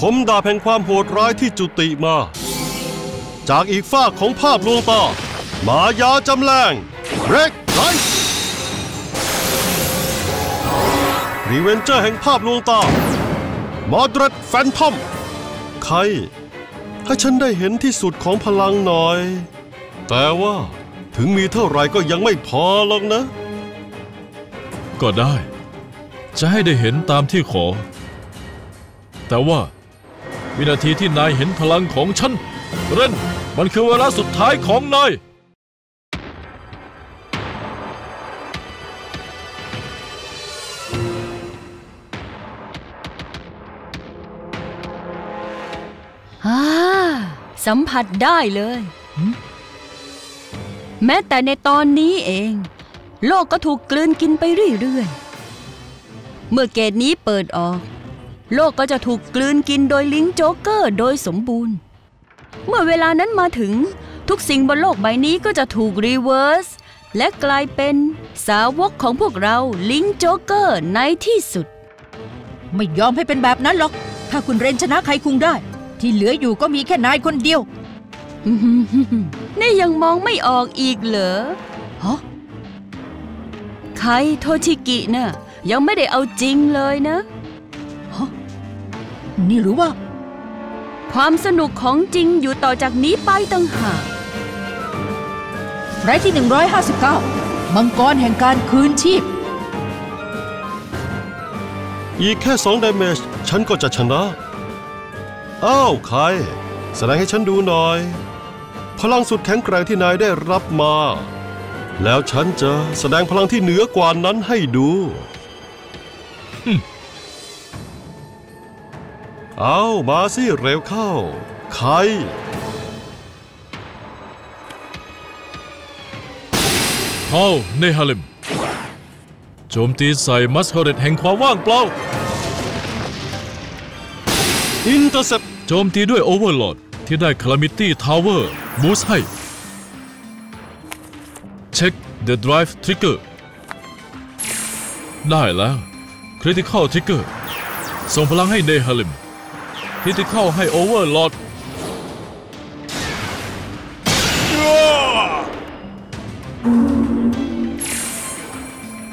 คมดาบแห่งความโหดร้ายที่จุติมา จากอีกฟากของภาพลวงตามายาจำแลง Break Ride Revenger แห่งภาพลวงตา Mordred Phantom ไค ให้ฉันได้เห็นที่สุดของพลังหน่อย แต่ว่าถึงมีเท่าไหร่ก็ยังไม่พอหรอกนะ ก็ได้ จะให้ได้เห็นตามที่ขอ แต่ว่า วินาทีที่นายเห็นพลังของฉัน เรนมันคือเวลาสุดท้ายของนายอ่าสัมผัสได้เลย แม้แต่ในตอนนี้เอง โลกก็ถูกกลืนกินไปเรื่อยๆ เมื่อ gate นี้เปิดออก โลกก็จะถูกกลืนกินโดย Link Joker โดยสมบูรณ์ เมื่อเวลานั้นมาถึงทุกสิ่งบนโลกใบนี้ก็จะถูก reverse และกลายเป็นสาวกของพวกเรา Link Joker ในที่สุด ไม่ยอมให้เป็นแบบนั้นหรอก ถ้าคุณเรนชนะไคคุงได้ ที่เหลืออยู่ก็มีแค่นายคนเดียว นี่ยังมองไม่ออกอีกเหรอฮะใครโทชิกิน่ะยังไม่ได้เอาจริงเลยนะ นี่หรือว่า ความสนุกของจริงอยู่ต่อจากนี้ไปต่างหากไรที่ 159 มังกรแห่งการคืนชีพ อีกแค่สองดเมจฉันก็จะชนะ อ้าวใคร แสดงให้ฉันดูหน่อย พลังสุดแข็งแกร่งที่นายได้รับมา แล้วฉันจะแสดงพลังที่เหนือกว่านั้นให้ดู เอามาสิเร็วเข้า ใครเฮาเนฮาเลมโจมตีใส่มัสเฮเรตแห่งความว่างเปล่า Intercept โจมตีด้วย Overlord ที่ได้ Calamity Tower boost ให้ Check The Drive Trigger ได้แล้ว Critical Trigger ส่งพลังให้ Nehalem Critical ให้ Overlord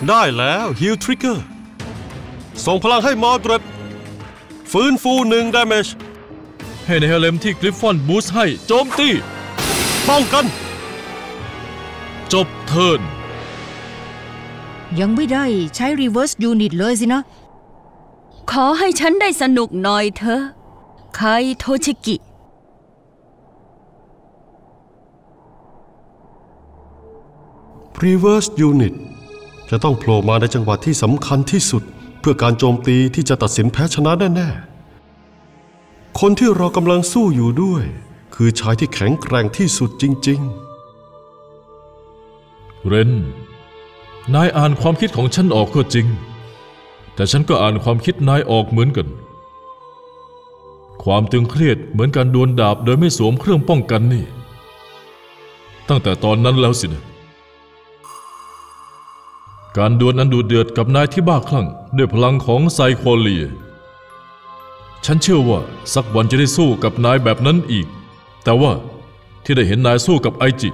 ได้แล้ว Heal Triggerส่งพลังให้มอดรดฟื้นฟูหนึ่งดเมจให้เนฮาเลมที่กริฟฟอนบูสให้โจมตีป้องกัน จบเทิร์นยังไม่ได้ใช้ reverse unit เลยสินะ ขอให้ฉันได้สนุกหน่อยเถอะ ใครโทชิกิ Reverse Unit จะต้องโผล่มาในจังหวะที่สำคัญที่สุด เพื่อการโจมตีที่จะตัดสินแพ้ชนะแน่ๆ คนที่เรากำลังสู้อยู่ด้วย คือชายที่แข็งแกร่งที่สุดจริงเรน นายอ่านความคิดของฉันออกก็จริง แต่ฉันก็อ่านความคิดนายออกเหมือนกัน ความตึงเครียดเหมือนการดวลดาบโดยไม่สวมเครื่องป้องกันนี่ ตั้งแต่ตอนนั้นแล้วสินะการดวลอันดูเดือดกับนายที่บ้าคลั่ง ด้วยพลังของไซโคเลีย ฉันเชื่อว่าสักวันจะได้สู้กับนายแบบนั้นอีก แต่ว่าที่ได้เห็นนายสู้กับไอจิ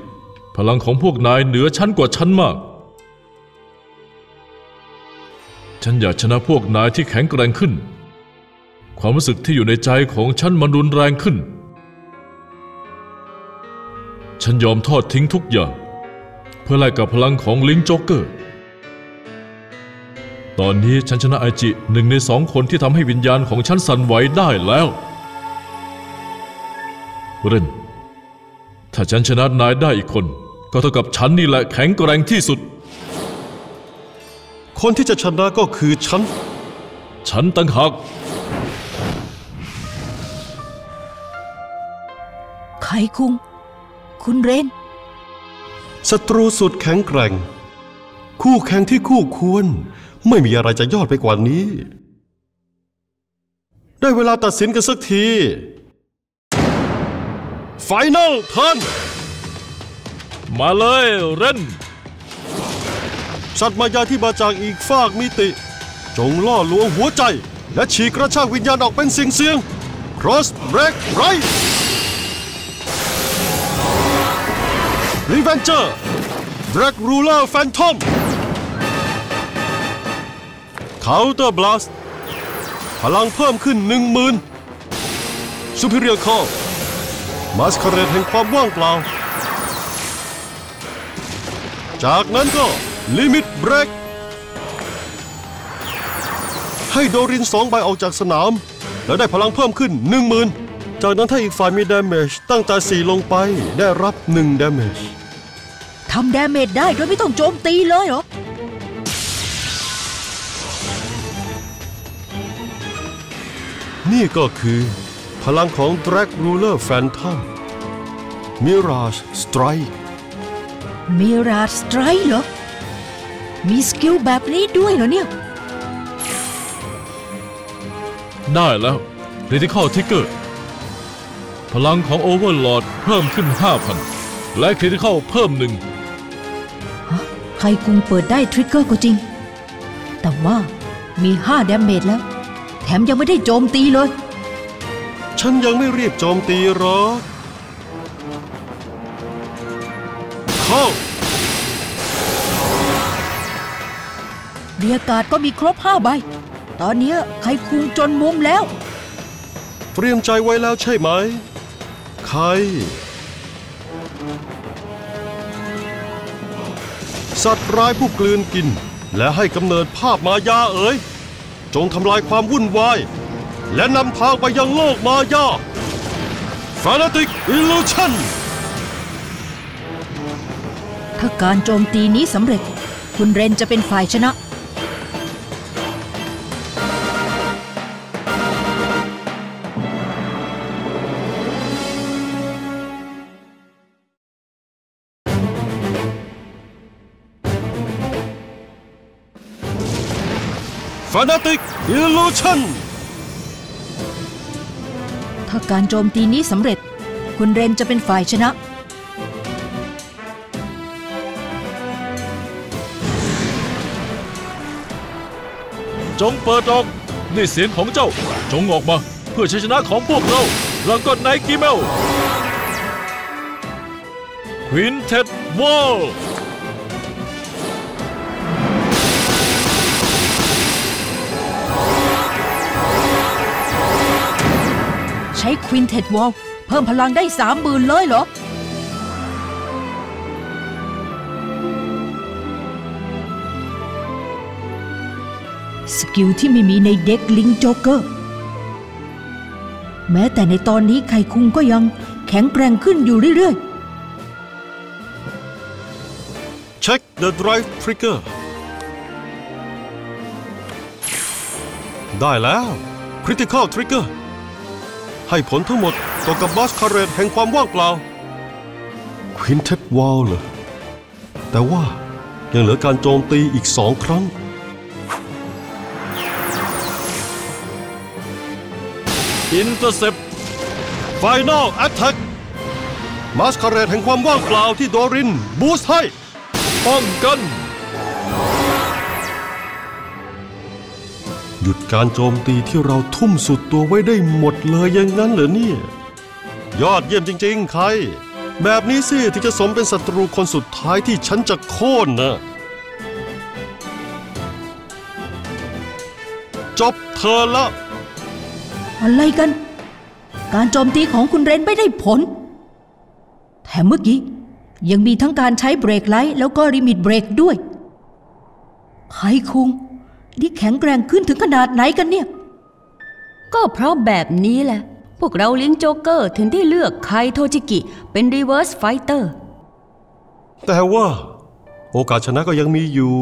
พลังของพวกนายเหนือฉันกว่าฉันมาก ฉันอยากชนะพวกนายที่แข็งแกร่งขึ้น ความรู้สึกที่อยู่ในใจของฉันมันรุนแรงขึ้น ฉันยอมทอดทิ้งทุกอย่าง เพื่อแลกกับพลังของลิงโจ๊กเกอร์ ตอนนี้ฉันชนะไอจิหนึ่งในสองคนที่ทำให้วิญญาณของฉันสั่นไหวได้แล้ว เรนถ้าฉันชนะนายได้อีกคน ก็เท่ากับฉันนี่แหละแข็งแกร่งที่สุดๆคนที่จะชนะก็คือฉัน ฉันตั้งหาก ไขคุง คุณเรนศัตรูสุดแข็งแกร่ง คู่แข่งที่คู่ควร ไม่มีอะไรจะยอดไปกว่านี้ ได้เวลาตัดสินกันสักที Final Turn มาเลยเรนสัตว์มายาที่มาจากอีกฝากมิติ จงล่อลวงหัวใจ และฉีกกระชากวิญญาณออกเป็นเสิ่งเสียง cross break right revenger drag ruler phantom counter blast พลังเพิ่มขึ้นหนึ่งหมื่น superior call มาสคาเรตแห่งความว่างเปล่า จากนั้นก็ลิมิตเบรกให้ Dorint สองใบออกจากสนาม แล้วได้พลังเพิ่มขึ้น 10,000 จากนั้นถ้าอีกฝ่ายมี damage ตั้งแต่ 4 ลงไปได้รับ1 damage ทำ damage ได้โดยไม่ต้องโจมตีเลยเหรอ นี่ก็คือ พลังของ Dragruler Phantom Mirage Strike Mirage Strikeเหรอ มี skill แบบนี้ด้วยเหรอเนี่ย ได้แล้ว Critical Trigger พลังของ Overlord เพิ่มขึ้น 5,000 และ Critical เพิ่มหนึ่ง ไคคุงเปิดได้ trigger ก็จริง แต่ว่ามี5 damage แล้ว แถมยังไม่ได้โจมตีเลย ฉันยังไม่รีบโจมตีหรอกเข้าเรียกการ์ดก็มีครบ5ใบ ตอนเนี้ยใครคุงจนมุมแล้ว เตรียมใจไว้แล้วใช่ไหม ใคร สัตว์ร้ายผู้กลืนกิน และให้กำเนิดภาพมายาเอ๋ย จงทำลายความวุ่นวาย และนำทางไปยังโลกมายา Fanatic Illusion ถ้าการโจมตีนี้สำเร็จ คุณเรนจะเป็นฝ่ายชนะ Fanatic Illusion ถ้าการโจมตีนี้สำเร็จ คุณเรนจะเป็นฝ่ายชนะ จงเปิดออกนี่เสียงของเจ้า จงออกมา เพื่อชัยชนะของพวกเราลังกอนไนกิเมลควินเท็ดวอล ใช้ควินเท d วอลเพิ่มพลังได้สามหมื่นเลยเหรอ skill ที่ไม่มีใน deck Link Joker แม้แต่ในตอนนี้ไคคุงก็ยังแข็งแกร่งขึ้นอยู่เรื่อย Check the drive trigger ได้แล้ว Critical Trigger ให้ผลทั้งหมดต่อกับ Masquerade แห่งความว่างเปล่า Quintet Wall เหรอแต่ว่ายังเหลือการโจมตีอีกสองครั้ง อินเตอร์เซป Final Attack มาสคาเรตแห่งความว่างเปล่าที่โดริน บูสต์ให้ป้องกัน หยุดการโจมตีที่เราทุ่มสุดตัวไว้ได้หมดเลยอย่างนั้นเหรอเนี่ย ยอดเยี่ยมจริง ๆ ไค แบบนี้สิที่จะสมเป็นศัตรูคนสุดท้ายที่ฉันจะโค่นนะจบเธอละ อะไรกัน การโจมตีของคุณเรนไม่ได้ผล แถมเมื่อกี้ ยังมีทั้งการใช้ break ride แล้วก็ limit break ด้วยไคคุง นี่แข็งแกร่งขึ้นถึงขนาดไหนกันเนี่ย ก็เพราะแบบนี้แหละ พวกเรา Link Joker ถึงได้เลือกไคโทชิกิ เป็น reverse fighter แต่ว่า โอกาสชนะก็ยังมีอยู่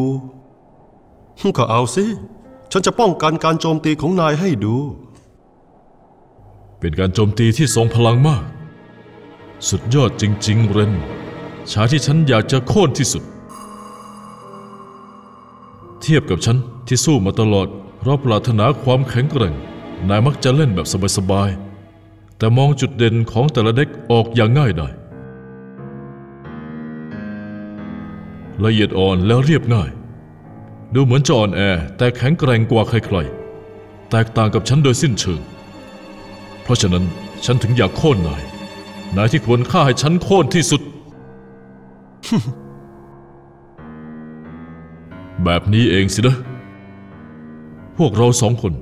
ก็เอาสิ ฉันจะป้องกันการโจมตีของนายให้ดู เป็นการโจมตีที่ทรงพลังมาก สุดยอดจริง ๆ เรนชายที่ฉันอยากจะโค่นที่สุด เทียบกับฉัน ที่สู้มาตลอดเราปรารถนาความแข็งแกร่ง นายมักจะเล่นแบบสบายๆ แต่มองจุดเด่นของแต่ละเด็กออกอย่างง่ายได้ละเอียดอ่อนแล้วเรียบง่าย ดูเหมือนจะอ่อนแอแต่แข็งแกร่งกว่าใครๆ แตกต่างกับฉันโดยสิ้นเชิง เพราะฉะนั้นฉันถึงอยากโค่นนาย นายที่ควรฆ่าให้ฉันโค่นที่สุด แบบนี้เองสินะ พวกเราสองคน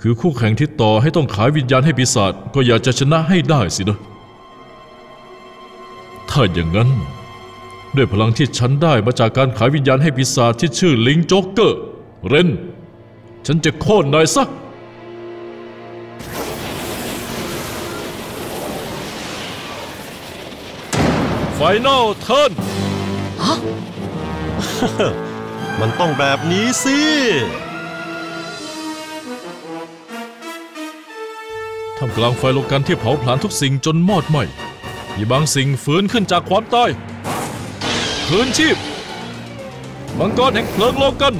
คือคู่แข่งที่ต่อให้ต้องขายวิญญาณให้ปีศาจก็อยากจะชนะให้ได้สินะ ถ้าอย่างนั้น ด้วยพลังที่ฉันได้มาจากการขายวิญญาณให้ปีศาจที่ชื่อลิงโจ๊กเกอร์ เรนฉันจะโค่นนายซะไฟนอลเทิร์นมันต้องแบบนี้สิ ทำกลางไฟโลกันที่เผาผลาญทุกสิ่งจนมอดไหม้มีบางสิ่งฟื้นขึ้นจากความตายคืนชีพมังกรแห่งเพลิงโลกัน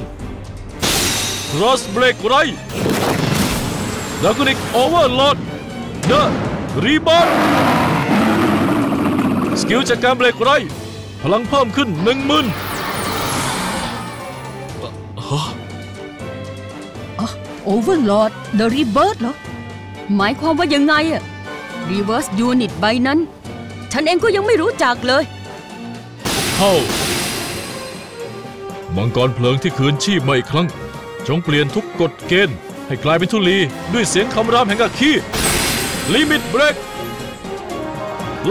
ตร์ Cross Break Ride Dragonic Overlord The Rebirth skill จากการ break ride พลังเพิ่มขึ้นหนึ่งหมื่น Overlord The Re bir th เหรอ หมายความว่ายังไงอะ Reverse Unit ใบนั้น ฉันเองก็ยังไม่รู้จักเลย เจ้า มังกรเพลิงที่คืนชีพมาอีกครั้ง จงเปลี่ยนทุกกฎเกณฑ์ ให้กลายเป็นธุลี ด้วยเสียงคำรามแห่งอัคคี Limit Break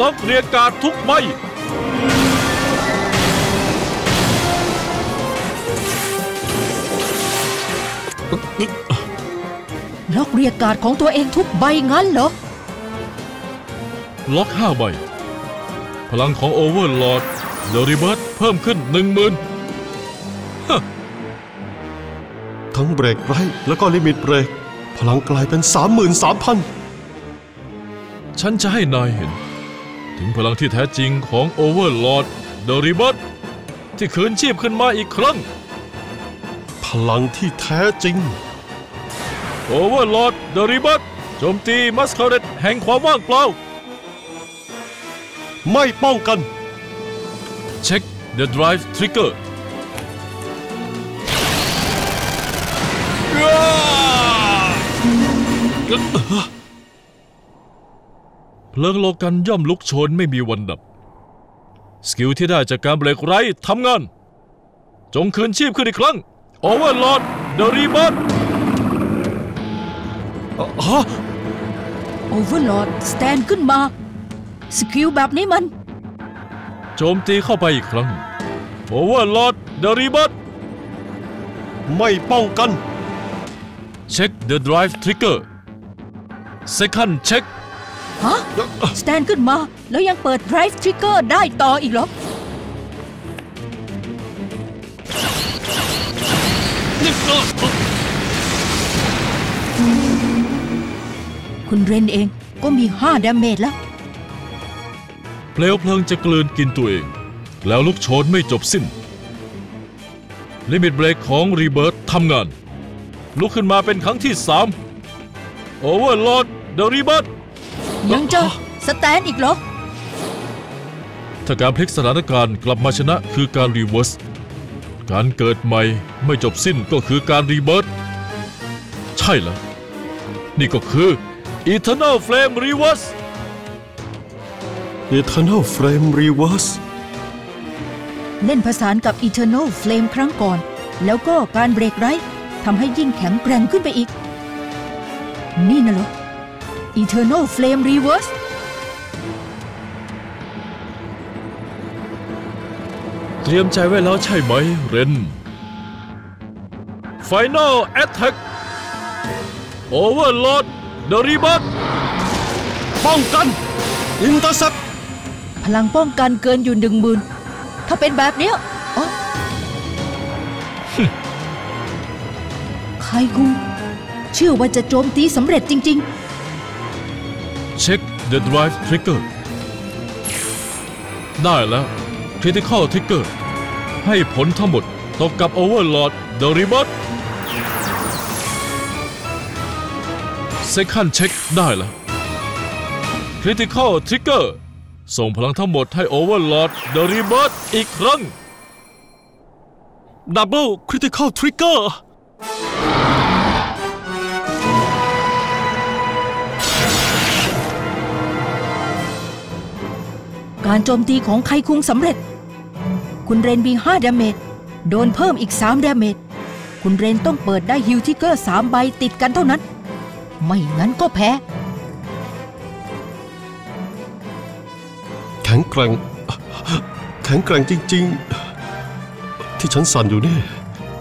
ล็อก rear guard ทุกใบ ล็อก rear guard ของตัวเองทุกใบงั้นเหรอ ล็อกห้าใบ พลังของ Overlord The Rebirth เพิ่มขึ้นหนึ่งหมื่นทั้ง Break Ride แล้วก็ Limit Break พลังกลายเป็น 33,000 ฉันจะให้นายเห็น ถึงพลังที่แท้จริงของ Overlord The Rebirth ที่คืนชีพขึ้นมาอีกครั้ง พลังที่แท้จริง Overlord The Rebirth โจมตี Masquerade แห่งความว่างเปล่า ไม่ป้องกัน Check The Drive Trigger เพลิงโลกันตร์ย่อมลุกโชนไม่มีวันดับ skill ที่ได้จากการ Break Ride ทำงาน จงคืนชีพขึ้นอีกครั้ง Overlord The Rebirth ฮะ Overlord stand ขึ้นมา skill แบบนี้มัน โจมตีเข้าไปอีกครั้งโอเวอร์ลอดเดริบัตไม่ป้องกัน เช็ค The Drive Trigger Second Check ฮะ stand ขึ้นมา แล้วยังเปิด Drive Trigger ได้ต่ออีกเหรอ คุณเรนเองก็มี5 damage แล้ว เปลวเพลิงจะกลืนกินตัวเอง แล้วลุกโชนไม่จบสิ้น Limit Break ของ Rebirth ทำงาน ลุกขึ้นมาเป็นครั้งที่3 Overlord The Rebirthยังจะ stand อีกเหรอ ถ้าการพลิกสถานการณ์กลับมาชนะคือการ Reverse การเกิดใหม่ไม่จบสิ้นก็คือการ Rebirthใช่แล้ว นี่ก็คือ Eternal Flame Reverse Eternal Flame Reverse เล่นผสานกับ Eternal Flame ครั้งก่อน แล้วก็การเบรกไรท์ทำให้ยิ่งแข็งแกร่งขึ้นไปอีก นี่นะเหรอ Eternal Flame Reverse เตรียมใจไว้แล้วใช่ไหมเรน Final Attack Overlord The Rebirth ป้องกัน Intercept พลังป้องกันเกินอยู่หนึ่งหมื่นถ้าเป็นแบบเนี้ยอ๋อใครคุงเชื่อว่าจะโจมตีสำเร็จจริงเช็ค The Drive Trigger ได้แล้ว Critical Trigger ให้ผลทั้งหมดตกกับ Overlord Second Check ได้แล้ว Critical Trigger ส่งพลังทั้งหมดให้ Overlord The Rebirth อีกครั้ง Double Critical Triggerการโจมตีของไคคุงสำเร็จ คุณเรนมี5 damage โดนเพิ่มอีก3 damage คุณเรนต้องเปิดได้ Heal Trigger 3ใบติดกันเท่านั้น ไม่งั้นก็แพ้ แข็งแกร่ง แข็งแกร่งจริง ๆ ที่ฉันสั่นอยู่นี่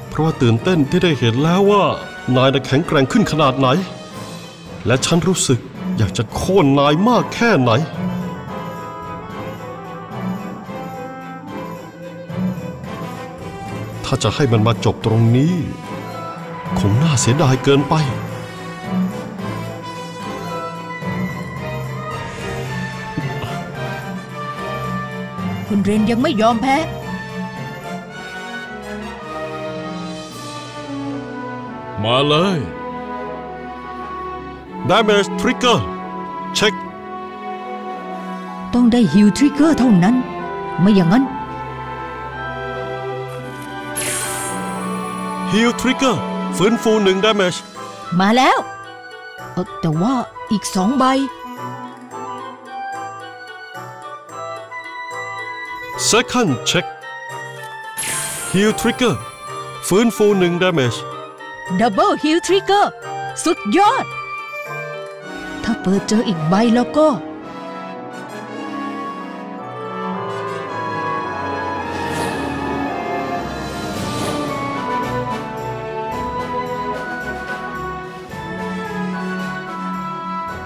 เพราะว่าตื่นเต้นที่ได้เห็นแล้วว่านายน่ะแข็งแกร่งขึ้นขนาดไหน และฉันรู้สึกอยากจะโค่นนายมากแค่ไหนถ้าจะให้มันมาจบตรงนี้ คงน่าเสียดายเกินไป คุณเรนยังไม่ยอมแพ้ มาเลย Damage Trigger Check ต้องได้ Heal Trigger เท่านั้น ไม่อย่างนั้น Heal Trigger ฟื้นฟูหนึ่ง Damage มาแล้ว เอ่อแต่ว่าอีกสองใบ Second Check Heal Trigger ฟื้นฟูหนึ่ง Damage ดับเบิลฮิลทริกเกอร์สุดยอด ถ้าเปิดเจออีกใบแล้วก็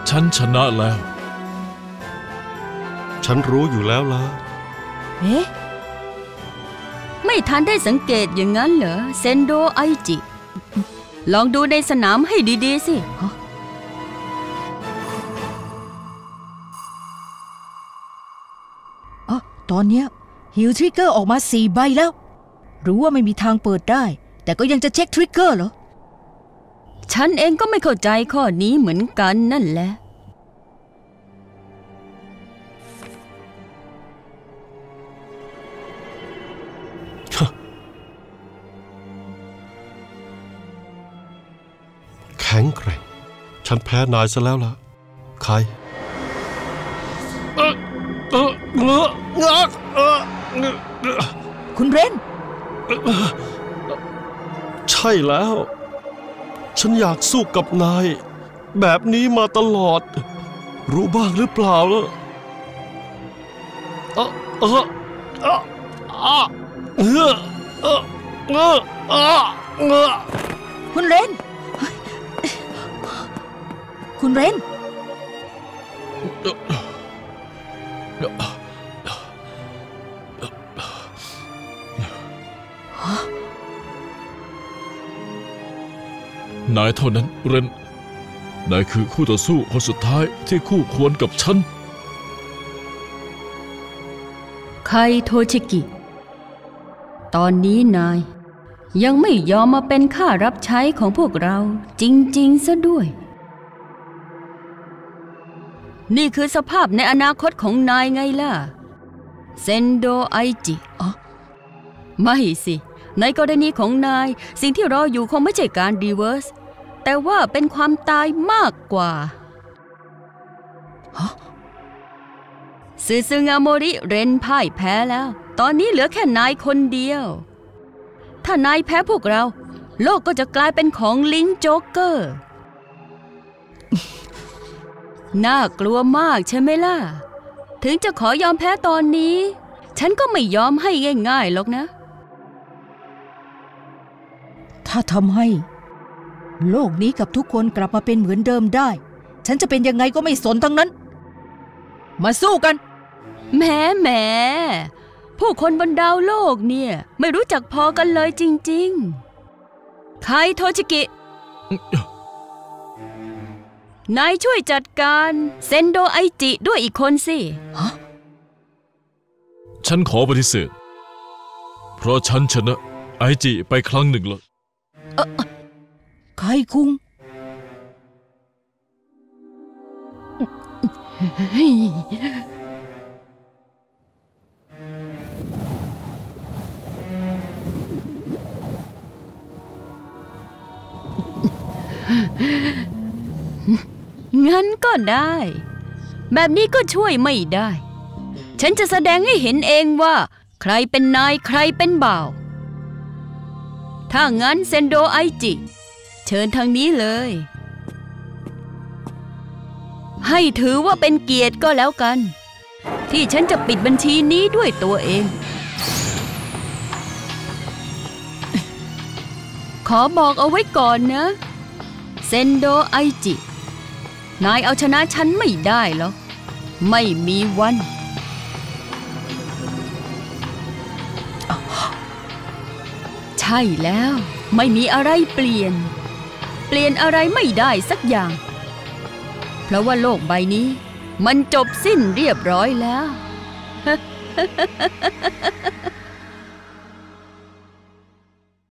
ฉันชนะแล้ว ฉันรู้อยู่แล้วล่ะ เอ๊ะ ไม่ทันได้สังเกตอย่างนั้นเหรอ เซนโดไอจิ ลองดูในสนามให้ดีๆสิอ๋อตอนเนี้ย Heal Trigger ออกมาสี่ใบแล้ว รู้ว่าไม่มีทางเปิดได้ แต่ก็ยังจะ Check Trigger เหรอ ฉันเองก็ไม่เข้าใจข้อนี้เหมือนกันนั่นแหละ แข็งแกร่ง ฉันแพ้นายซะแล้วล่ะใครคุณเรน ใช่แล้ว ฉันอยากสู้กับนาย แบบนี้มาตลอด รู้บ้างหรือเปล่าล่ะเออเออเออเออเออเออเออคุณเรน คุณเรน นายเท่านั้นเรน นายคือคู่ต่อสู้คนสุดท้ายที่คู่ควรกับฉัน ไคโทชิกิ ตอนนี้นาย ยังไม่ยอมมาเป็นข้ารับใช้ของพวกเราจริง ๆ ซะด้วย นี่คือสภาพในอนาคตของนายไงล่ะ เซนโดไอจิอ๋อไม่สิ ในกรณีของนาย สิ่งที่รออยู่คงไม่ใช่การ Reverse แต่ว่าเป็นความตายมากกว่าซึซึงาโมริเรนพ่ายแพ้แล้ว ตอนนี้เหลือแค่นายคนเดียว ถ้านายแพ้พวกเรา โลกก็จะกลายเป็นของ Link Joker น่ากลัวมากใช่ไหมล่ะ ถึงจะขอยอมแพ้ตอนนี้ ฉันก็ไม่ยอมให้ง่ายๆหรอกนะ ถ้าทำให้ โลกนี้กับทุกคนกลับมาเป็นเหมือนเดิมได้ ฉันจะเป็นยังไงก็ไม่สนทั้งนั้น มาสู้กันแหมแหมผู้คนบนดาวโลกเนี่ย ไม่รู้จักพอกันเลยจริงๆไคโทชิกิ นายช่วยจัดการเซนโดไอจิด้วยอีกคนสิ ฉันขอปฏิเสธ เพราะฉันชนะไอจิไปครั้งหนึ่งแล้วใครคุง งั้นก็ได้ แบบนี้ก็ช่วยไม่ได้ ฉันจะแสดงให้เห็นเองว่า ใครเป็นนายใครเป็นบ่าว ถ้างั้นเซนโดไอจิ เชิญทางนี้เลย ให้ถือว่าเป็นเกียรติก็แล้วกัน ที่ฉันจะปิดบัญชีนี้ด้วยตัวเอง ขอบอกเอาไว้ก่อนนะ เซนโดไอจิ นายเอาชนะฉันไม่ได้หรอกไม่มีวัน ใช่แล้ว ไม่มีอะไรเปลี่ยน เปลี่ยนอะไรไม่ได้สักอย่าง เพราะว่าโลกใบนี้ มันจบสิ้นเรียบร้อยแล้ว